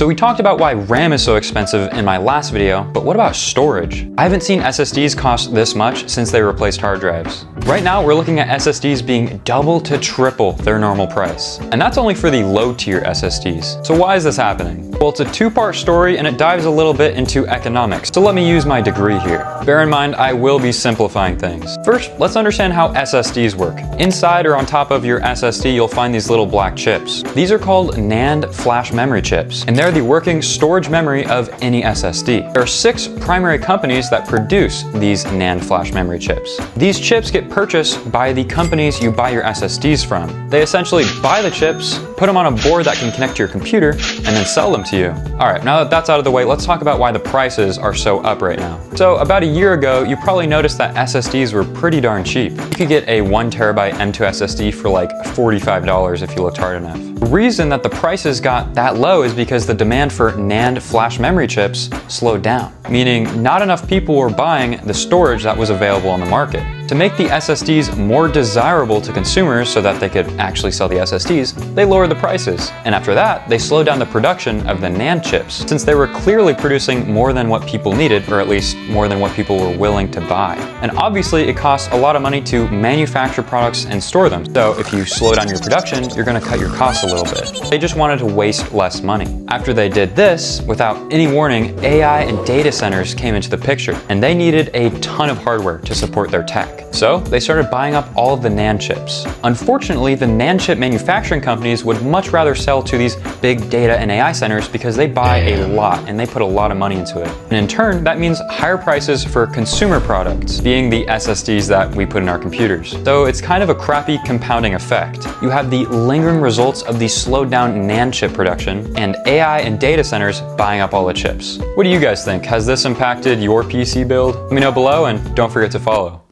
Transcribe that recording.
So we talked about why RAM is so expensive in my last video, but what about storage? I haven't seen SSDs cost this much since they replaced hard drives. Right now, we're looking at SSDs being double to triple their normal price. And that's only for the low tier SSDs. So why is this happening? Well, it's a two-part story and it dives a little bit into economics. So let me use my degree here. Bear in mind, I will be simplifying things. First, let's understand how SSDs work. Inside or on top of your SSD, you'll find these little black chips. These are called NAND flash memory chips, and they're the working storage memory of any SSD. There are six primary companies that produce these NAND flash memory chips. These chips get purchased by the companies you buy your SSDs from. They essentially buy the chips, put them on a board that can connect to your computer, and then sell them to you. All right, now that that's out of the way, let's talk about why the prices are so up right now. So about a year ago, you probably noticed that SSDs were pretty darn cheap. You could get a one terabyte M2 SSD for like $45 if you looked hard enough. The reason that the prices got that low is because the demand for NAND flash memory chips slowed down, meaning not enough people were buying the storage that was available on the market. To make the SSDs more desirable to consumers so that they could actually sell the SSDs, they lowered the prices. And after that, they slowed down the production of the NAND chips, since they were clearly producing more than what people needed, or at least more than what people were willing to buy. And obviously, it costs a lot of money to manufacture products and store them. So if you slow down your production, you're gonna cut your costs a little bit. They just wanted to waste less money. After they did this, without any warning, AI and data centers came into the picture, and they needed a ton of hardware to support their tech. So they started buying up all of the NAND chips. Unfortunately, the NAND chip manufacturing companies would much rather sell to these big data and AI centers because they buy a lot and they put a lot of money into it. And in turn, that means higher prices for consumer products, being the SSDs that we put in our computers. So it's kind of a crappy compounding effect. You have the lingering results of the slowed down NAND chip production and AI and data centers buying up all the chips. What do you guys think? Has this impacted your PC build? Let me know below and don't forget to follow.